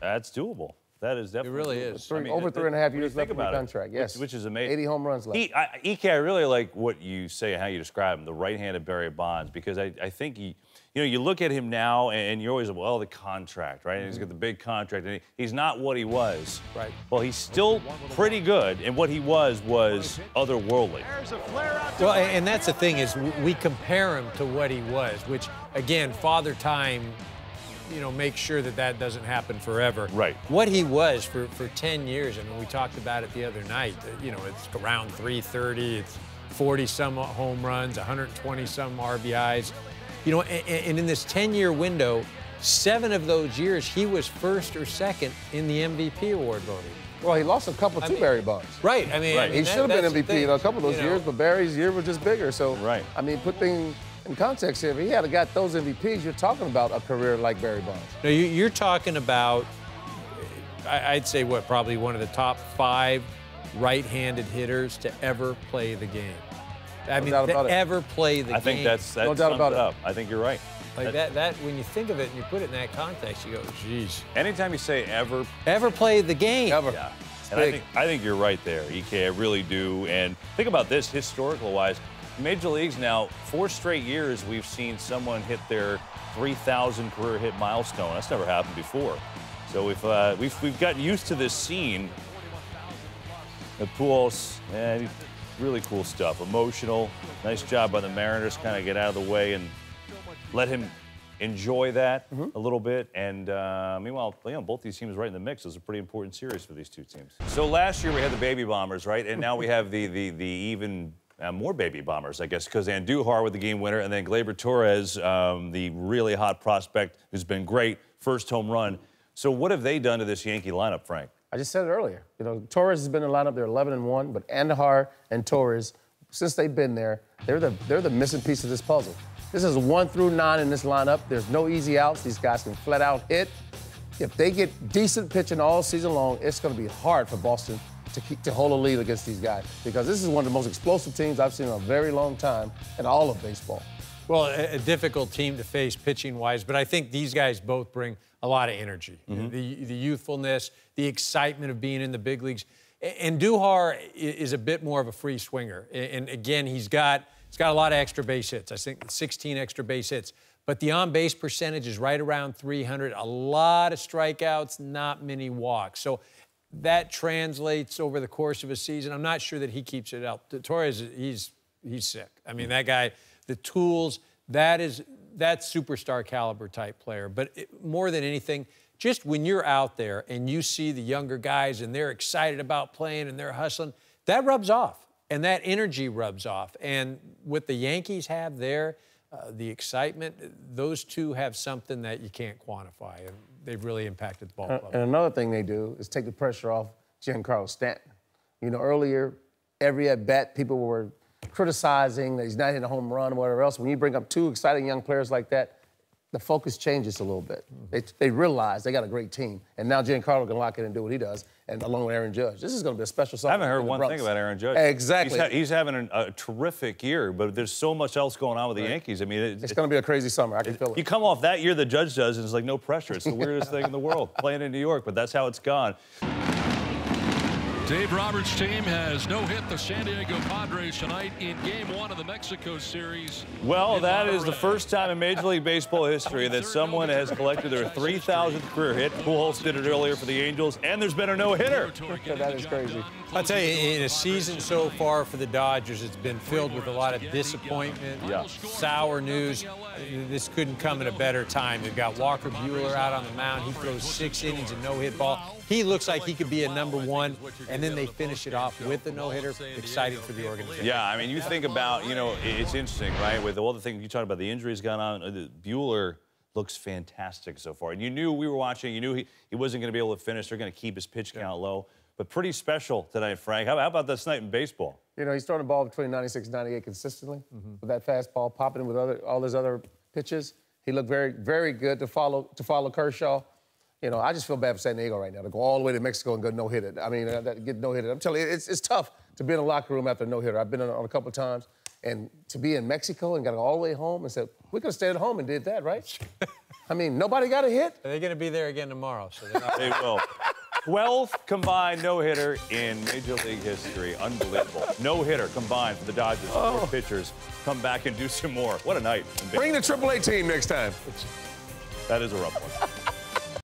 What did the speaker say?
That's doable. That is definitely. It really doable. is. I mean, over th- three and a half years think left of the about it, contract. Yes, which, which is amazing. 80 home runs left. He, I, Ike, I really like what you say, how you describe him, the right-handed Barry Bonds, because I, I think he, you know, you look at him now, and, and you're always, well, the contract, right? And he's got the big contract, and he, he's not what he was. Right. Well, he's still pretty good, and what he was was otherworldly. Well, and and that's the thing is we compare him to what he was, which again, Father Time, you know, make sure that that doesn't happen forever. Right. What he was for for 10 years. I mean, we talked about it the other night. You know, it's around 330. It's 40 some home runs, 120 some RBIs. You know, and, and in this 10-year window, seven of those years he was first or second in the MVP award voting. Well, he lost a couple to mean- Barry Bonds. Right. I mean, Right. He that- should have been MVP in a couple of those you know. years, but Barry's year was just bigger. So, Right. I mean, put things in context here. If he had got those MVPs, you're talking about a career like Barry Bonds. No, you- you're talking about, I- I'd say, what, probably one of the top five right handed hitters to ever play the game. I mean, doubt to about it. ever play the game. I think game. that's that No doubt about it it. up. I think you're right. Like that, that, when you think of it and you put it in that context, you go, geez. Anytime you say ever, Ever play the game? Ever. Yeah. And I think, I think you're right there, EK. I really do. And think about this historical wise. Major Leagues now, four straight years, we've seen someone hit their 3,000 career hit milestone. That's never happened before. So we've, uh, we've, we've gotten used to this scene. The Pujols, eh, really cool stuff. Emotional. Nice job by the Mariners, kind of get out of the way and let him enjoy that a little bit. And uh, meanwhile, you know, both these teams right in the mix. It was a pretty important series for these two teams. So last year we had the baby bombers, right? And now we have the the the even. Uh, more baby bombers, I guess, because Andujar with the game winner, and then Gleyber Torres, um, the really hot prospect who's been great, first home run. So what have they done to this Yankee lineup, Frank? I just said it earlier. You know, Torres has been in the lineup. They're 11 and one, but Andujar and Torres, since they've been there, they're the they're the missing piece of this puzzle. This is one through nine in this lineup. There's no easy outs. These guys can flat out hit. If they get decent pitching all season long, it's going to be hard for Boston to keep to hold a lead against these guys because this is one of the most explosive teams I've seen in a very long time in all of baseball. Well, a, a difficult team to face pitching wise, but I think these guys both bring a lot of energy. Mm-hmm. The, the youthfulness, the excitement of being in the big leagues. Andujar is a bit more of a free swinger. And again, he's got he's got a lot of extra base hits. I think 16 extra base hits. But the on base percentage is right around 300. A lot of strikeouts, not many walks. So that translates over the course of a season. I'm not sure that he keeps it up. Torres, he's he's sick. I mean, that guy, the tools, that is that superstar caliber type player. But it, more than anything, just when you're out there and you see the younger guys and they're excited about playing and they're hustling, that rubs off. And that energy rubs off. And what the Yankees have there, uh, the excitement, those two have something that you can't quantify. And they've really impacted the ball uh, club. And another thing they do is take the pressure off Giancarlo Stanton. You know, earlier, every at bat, people were criticizing that he's not hitting a home run or whatever else. When you bring up two exciting young players like that, the focus changes a little bit. Mm-hmm. They, they realize they got a great team, and now Giancarlo can lock in and do what he does, and along with Aaron Judge, this is going to be a special. Summer. I haven't heard one thing about Aaron Judge. Exactly. He's, ha- he's having an, a terrific year, but there's so much else going on with the Yankees. I mean, it, It's going to be a crazy summer. I can feel it. you come off that year the Judge does, and it's like no pressure. It's the weirdest thing in the world playing in New York, but that's how it's gone. Dave Roberts' team has no hit the San Diego Padres tonight in game one of the Mexico series. Well, that is the first time in Major League Baseball history that someone has collected their 3,000th career hit. Pujols did it earlier for the Angels, and there's been a no-hitter. That is crazy. I'll tell you, in a season so far for the Dodgers, it's been filled with a lot of disappointment, Yeah. sour news. This couldn't come at a better time. They've got Walker Buehler out on the mound. He throws six innings and no-hit ball. He looks like he could be a number one, and then they finish it off with a no-hitter. Exciting for the organization. Yeah, I mean, you think about, you know, it's interesting, right? With all the things you talked about, the injuries gone on. uh, Buehler looks fantastic so far. And you knew we were watching, you knew he, he wasn't going to be able to finish. They're going to keep his pitch count low. But pretty special tonight, Frank. How, how about this night in baseball? You know, he's throwing the ball between 96 and 98 consistently with that fastball, popping with other all his other pitches. He looked very, very good to follow to follow Kershaw. You know, I just feel bad for San Diego right now to go all the way to Mexico and go no hit it. I mean, uh, get no hit. I'm telling you, it's, it's tough to be in a locker room after a no hitter. I've been on a couple times, and to be in Mexico and got to go all the way home and said, we could have stayed at home and did that, right? I mean, nobody got a hit. They're going to be there again tomorrow, so not... they will. 12 combined no-hitter in Major League history. Unbelievable. No-hitter combined for the Dodgers. Oh. Four pitchers come back and do some more. What a night. Bring the AAA team next time. That is a rough one.